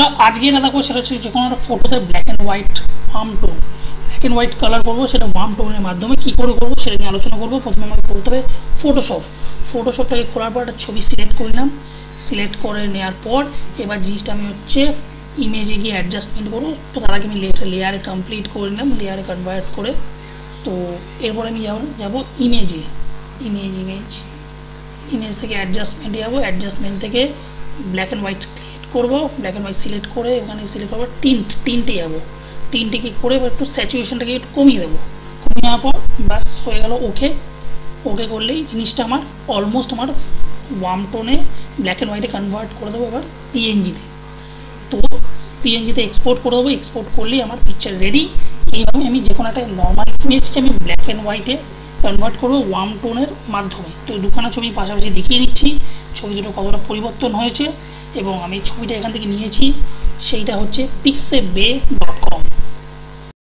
গেল আজকে যেটা দেখো সেটা হচ্ছে যে কোনো একটা ফটোতে black and white warm tone black and white colour করব, সেটা ওয়ার্ম টোনের মাধ্যমে কী করে করব সেটা নিয়ে আলোচনা করব। প্রথমে আমাকে করতে হবে ফটোশপ ফটোশপটাকে খোলার পর একটা ছবি সিলেক্ট করে নিলাম। সিলেক্ট করে নেওয়ার পর এবার জিনিসটা আমি হচ্ছে ইমেজে গিয়ে অ্যাডজাস্টমেন্ট করব। তো তার আগে আমি লেয়ারে কমপ্লিট করে নিলাম লেয়ারে কনভার্ট করে। তো এরপরে আমি যাব যাব ইমেজে ইমেজ ইমেজ ইমেজ থেকে অ্যাডজাস্টমেন্টে যাব। অ্যাডজাস্টমেন্ট থেকে ব্ল্যাক অ্যান্ড হোয়াইট করব ব্ল্যাক অ্যান্ড হোয়াইট সিলেক্ট করে ওখানে সিলেক্ট করব টিন্ট টিন্টে যাব। টিনটে কি করে এবার একটু স্যাচুয়েশনটাকে একটু কমিয়ে দেবো। কমিয়ে নেওয়ার পর ব্যাস হয়ে গেল ওকে ওকে করলেই জিনিসটা আমার অলমোস্ট আমার ওয়ার্ম টোনে ব্ল্যাক অ্যান্ড হোয়াইটে কনভার্ট করে দেবো এবার পিএনজিতে তো। পিএনজিতে এক্সপোর্ট করে দেবো এক্সপোর্ট করলেই আমার পিকচার রেডি এইভাবে আমি যে কোনো একটা নর্মাল ইমেজকে আমি ব্ল্যাক অ্যান্ড হোয়াইটে কনভার্ট করব ওয়ার্ম টোনের মাধ্যমে। তো দুখানা ছবি পাশাপাশি দেখিয়ে দিচ্ছি। ছবি দুটো কতটা পরিবর্তন হয়েছে। এবং আমি ছবিটা এখান থেকে নিয়েছি সেইটা হচ্ছে পিক্সে বে ডট